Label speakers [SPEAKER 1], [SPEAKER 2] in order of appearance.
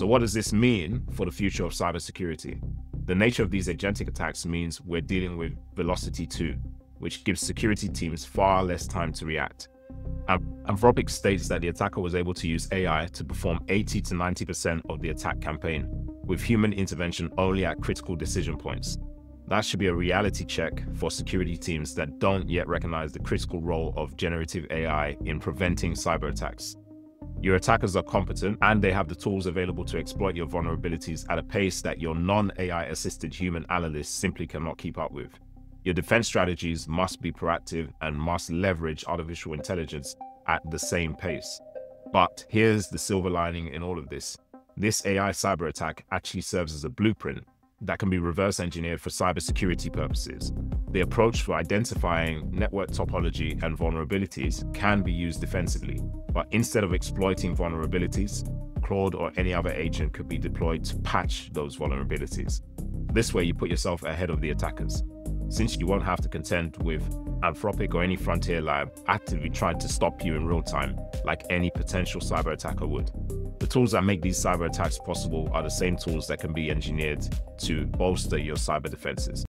[SPEAKER 1] So what does this mean for the future of cybersecurity? The nature of these agentic attacks means we're dealing with velocity 2, which gives security teams far less time to react. Anthropic states that the attacker was able to use AI to perform 80 to 90% of the attack campaign, with human intervention only at critical decision points. That should be a reality check for security teams that don't yet recognize the critical role of generative AI in preventing cyber attacks. Your attackers are competent and they have the tools available to exploit your vulnerabilities at a pace that your non-AI assisted human analysts simply cannot keep up with. Your defense strategies must be proactive and must leverage artificial intelligence at the same pace. But here's the silver lining in all of this. This AI cyber attack actually serves as a blueprint that can be reverse engineered for cybersecurity purposes. The approach for identifying network topology and vulnerabilities can be used defensively, but instead of exploiting vulnerabilities, Claude or any other agent could be deployed to patch those vulnerabilities. This way, you put yourself ahead of the attackers, since you won't have to contend with Anthropic or any frontier lab actively trying to stop you in real time, like any potential cyber attacker would. The tools that make these cyber attacks possible are the same tools that can be engineered to bolster your cyber defenses.